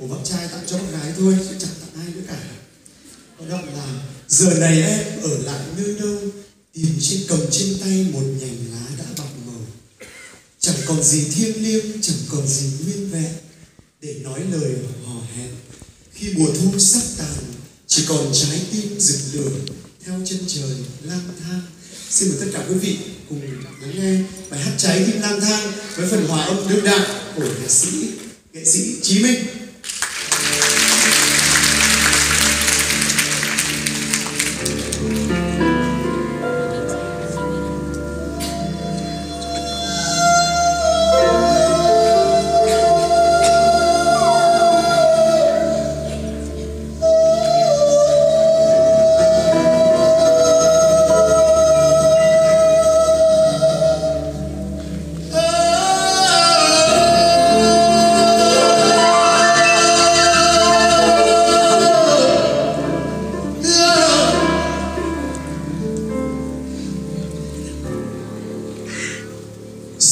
của bác trai tặng cho bác gái thôi, chứ chẳng tặng ai nữa cả. Có đọc là giờ này em ở lại nơi đâu, tìm trên cầm trên tay một nhành lá đã bạc màu. Chẳng còn gì thiêng liêng, chẳng còn gì nguyên vẹn. Để nói lời hò hẹn, khi mùa thu sắp tàn, chỉ còn trái tim rực lửa theo chân trời lang thang. Xin mời tất cả quý vị cùng lắng nghe bài hát trái tim lang thang với phần hòa âm đương đại của nghệ sĩ nghệ sĩ Chí Minh.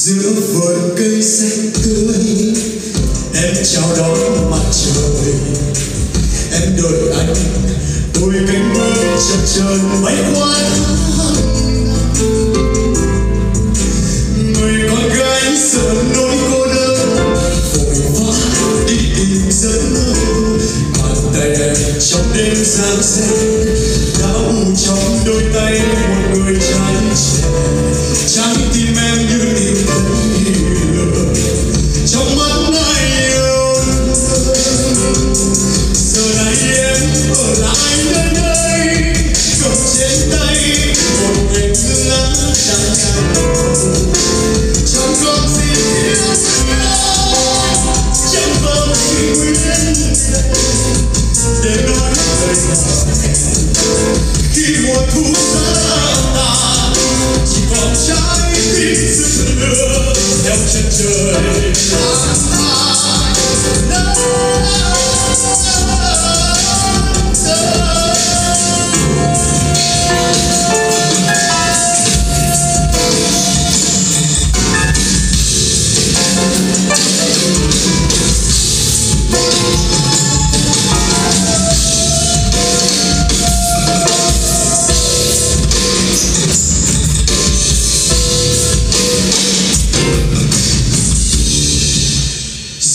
Giữa vườn cây xanh tươi. Em chào đón mặt trời. Em đợi anh đôi cánh bước chập chờn bay qua. Người con gái sợ nỗi cô đơn. Vội vã đi tìm giấc mơ. Bàn tay em trong đêm giang xen theo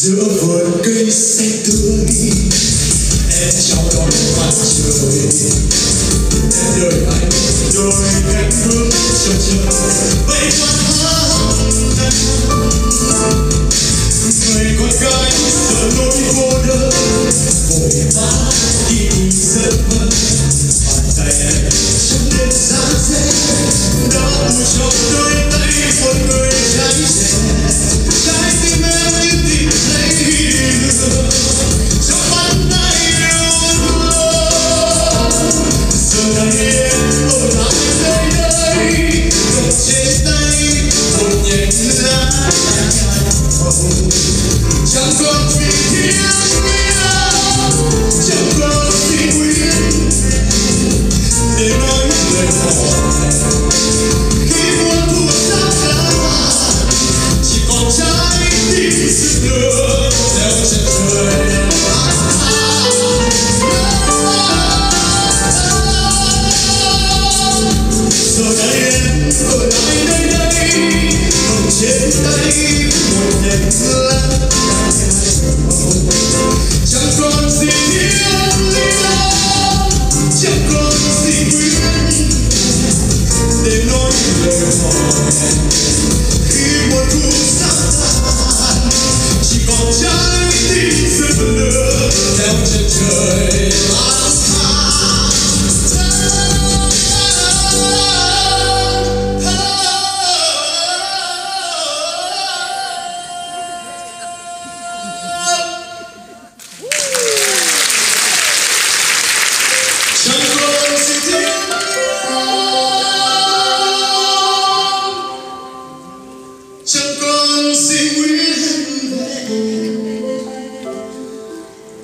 giữa vườn cây xanh tươi. Em chào đón mặt trời em đợi anh đôi cánh bước trong trời vây quanh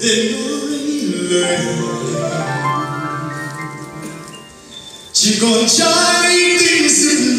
để nói lời chỉ còn trái tim rực